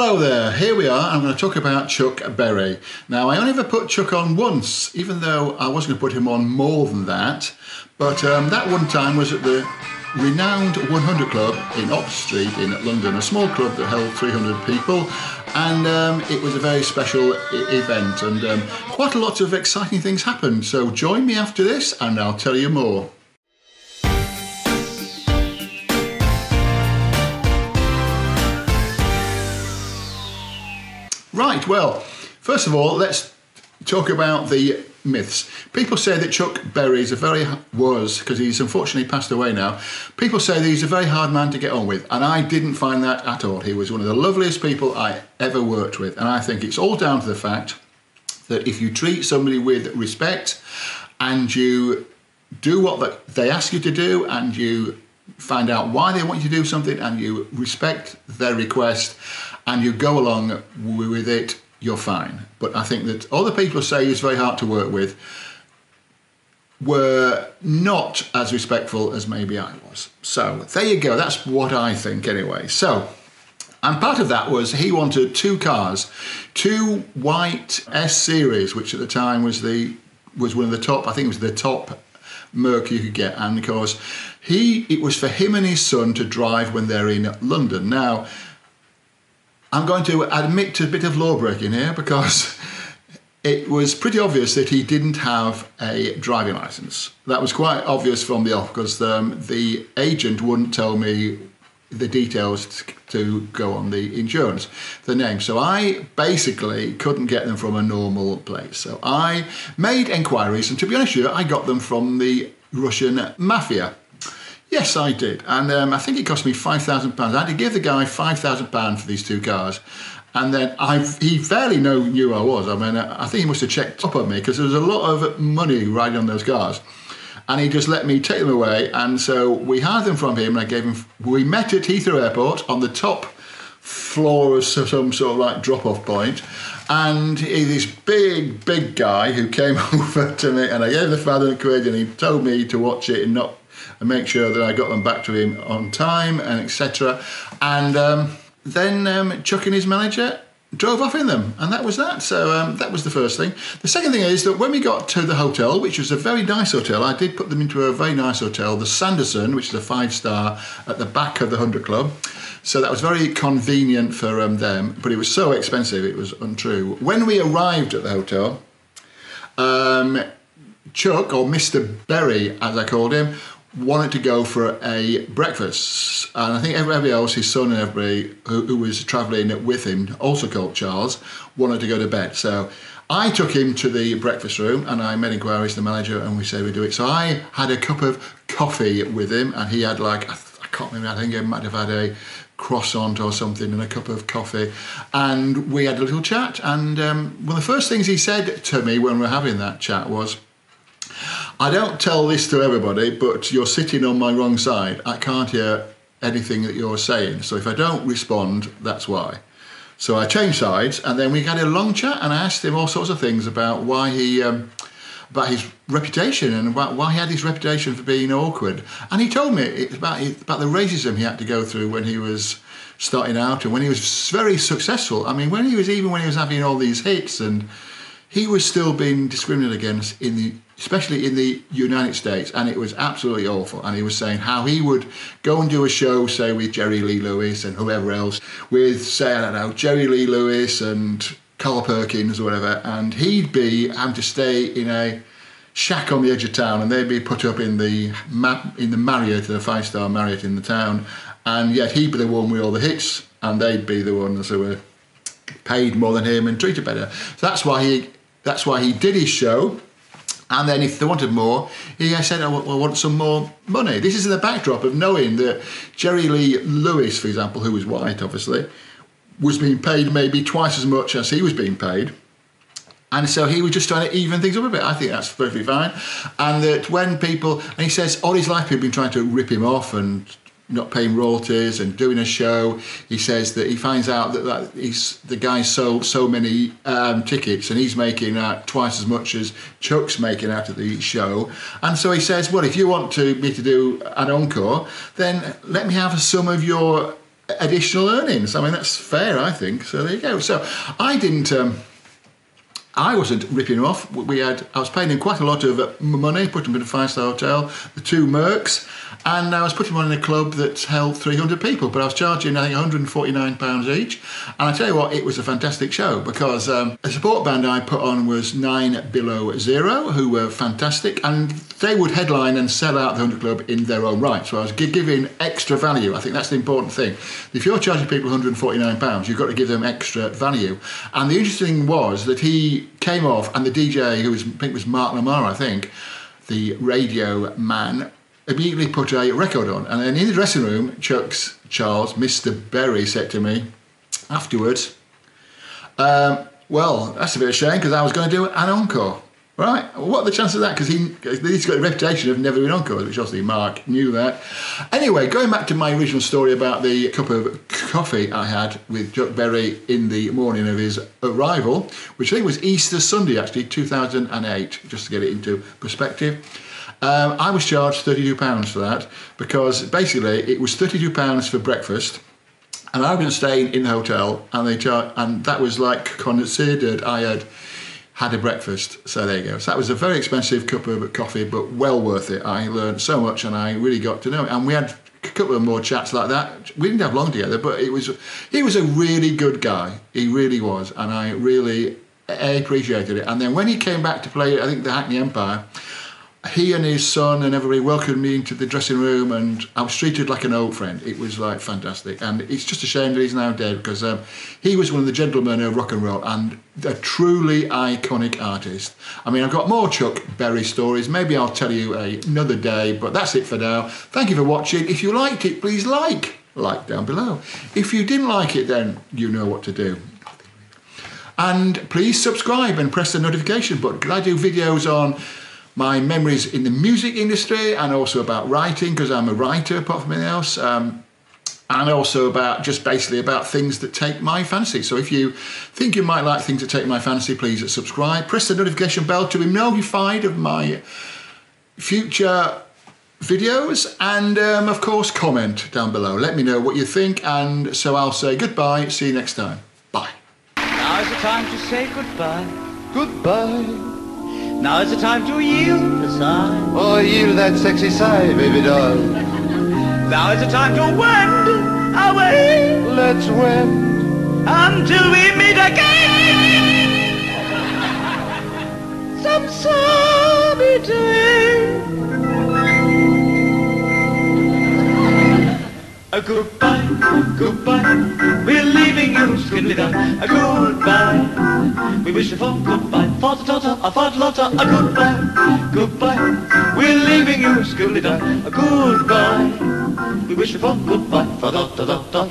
Hello there, here we are. I'm going to talk about Chuck Berry. Now, I only ever put Chuck on once, even though I was going to put him on more than that. But um, that one time was at the renowned 100 Club in Oxford Street in London, a small club that held 300 people. And um, it was a very special event, and um, quite a lot of exciting things happened. So join me after this, and I'll tell you more. Right, well, first of all, let's talk about the myths. People say that Chuck Berry is a very was because he's unfortunately passed away now. People say that he's a very hard man to get on with, and I didn't find that at all. He was one of the loveliest people I ever worked with, and I think it's all down to the fact that if you treat somebody with respect and you do what they ask you to do and you find out why they want you to do something and you respect their request and you go along with it, you're fine. But I think that other people say he's very hard to work with were not as respectful as maybe I was. So there you go. That's what I think anyway. So, and part of that was he wanted two cars, two white S series, which at the time was the was one of the top. I think it was the top Merc you could get, and of course, he it was for him and his son to drive when they're in London. Now I'm going to admit to a bit of law breaking here because it was pretty obvious that he didn't have a driving license. That was quite obvious from the off because um, the agent wouldn't tell me the details to go on the insurance, the name. So I basically couldn't get them from a normal place. So I made enquiries, and to be honest with you, I got them from the Russian mafia. Yes, I did. And um, I think it cost me £5,000. I had to give the guy £5,000 for these two cars. And then I, he fairly knew who I was. I mean, I think he must have checked up on me because there was a lot of money riding on those cars. And he just let me take them away. And so we hired them from him and I gave him, we met at Heathrow Airport on the top floor of some sort of like drop off point. And he, this big, big guy who came over to me and I gave the father a quid and he told me to watch it and not and make sure that I got them back to him on time and etc. And um, then um, Chuck and his manager drove off in them, and that was that. So um, that was the first thing. The second thing is that when we got to the hotel, which was a very nice hotel, I did put them into a very nice hotel, the Sanderson, which is a five star at the back of the Hundred Club. So that was very convenient for um, them, but it was so expensive, it was untrue. When we arrived at the hotel, um, Chuck, or Mr. Berry as I called him, wanted to go for a breakfast. And I think everybody else, his son and everybody who, who was travelling with him, also called Charles, wanted to go to bed. So I took him to the breakfast room and I made inquiries to the manager and we said we do it. So I had a cup of coffee with him and he had like, I, I can't remember, I think he might have had a croissant or something and a cup of coffee. And we had a little chat. And um, one of the first things he said to me when we were having that chat was, I don't tell this to everybody, but you're sitting on my wrong side. I can't hear anything that you're saying. So if I don't respond, that's why. So I changed sides, and then we had a long chat, and I asked him all sorts of things about why he, um, about his reputation, and about why he had his reputation for being awkward. And he told me it's about about the racism he had to go through when he was starting out, and when he was very successful. I mean, when he was even when he was having all these hits, and he was still being discriminated against in the especially in the United States, and it was absolutely awful. And he was saying how he would go and do a show, say with Jerry Lee Lewis and whoever else, with say I don't know Jerry Lee Lewis and Carl Perkins or whatever, and he'd be having to stay in a shack on the edge of town, and they'd be put up in the in the Marriott, the five star Marriott in the town, and yet he'd be the one with all the hits, and they'd be the ones who were paid more than him and treated better. So that's why he that's why he did his show and then if they wanted more, he said, oh, I want some more money. This is in the backdrop of knowing that Jerry Lee Lewis, for example, who was white, obviously, was being paid maybe twice as much as he was being paid. And so he was just trying to even things up a bit. I think that's perfectly fine. And that when people, and he says all his life people have been trying to rip him off and not paying royalties and doing a show. He says that he finds out that, that he's the guy sold so many um, tickets and he's making uh, twice as much as Chuck's making out of the show. And so he says, well, if you want to me to do an encore, then let me have some of your additional earnings. I mean, that's fair, I think. So there you go. So I didn't. Um, I wasn't ripping him off. We had, I was paying him quite a lot of uh, money, put him in a five-star hotel, the two Mercs, and I was putting him on in a club that held 300 people, but I was charging, I think, 149 pounds each. And I tell you what, it was a fantastic show because um, the support band I put on was Nine Below Zero, who were fantastic, and they would headline and sell out the 100 Club in their own right. So I was giving extra value. I think that's the important thing. If you're charging people 149 pounds, you've got to give them extra value. And the interesting thing was that he came off, and the DJ, who was, I think was Mark Lamarr, I think, the radio man, immediately put a record on. And then in the dressing room, Chuck's Charles, Mr. Berry, said to me afterwards, um, Well, that's a bit of a shame because I was going to do an encore. Right, what are the chances of that? Because he, he's got a reputation of never being encore, which obviously Mark knew that. Anyway, going back to my original story about the cup of coffee I had with Chuck Berry in the morning of his arrival, which I think was Easter Sunday actually, 2008, just to get it into perspective. Um, I was charged £32 for that because basically it was £32 for breakfast and I was staying in the hotel and they charged, and that was like considered I had had a breakfast. So there you go. So that was a very expensive cup of coffee, but well worth it. I learned so much and I really got to know it. And we had a couple of more chats like that. We didn't have long together, but it was he was a really good guy. He really was, and I really appreciated it. And then when he came back to play, I think the Hackney Empire, he and his son and everybody welcomed me into the dressing room and I was treated like an old friend. It was like fantastic. And it's just a shame that he's now dead because um, he was one of the gentlemen of rock and roll and a truly iconic artist. I mean, I've got more Chuck Berry stories. Maybe I'll tell you another day, but that's it for now. Thank you for watching. If you liked it, please like. Like down below. If you didn't like it, then you know what to do. And please subscribe and press the notification button because I do videos on my memories in the music industry and also about writing because I'm a writer apart from anything else. Um, and also about just basically about things that take my fancy. So if you think you might like things that take my fancy, please subscribe. Press the notification bell to be notified of my future videos and um, of course comment down below. Let me know what you think and so I'll say goodbye. See you next time. Bye. Now is the time to say goodbye. Goodbye. Now is the time to yield the sigh. Oh, yield that sexy sigh, baby doll. Now is the time to wend away. Let's wend until we meet again. Some sunny day. A goodbye, goodbye. We're leaving you, skidly A goodbye. We wish you for goodbye. For the daughter, a the lotta, a goodbye, goodbye. We're leaving you, skidly A goodbye. We wish you for goodbye. For the da da da.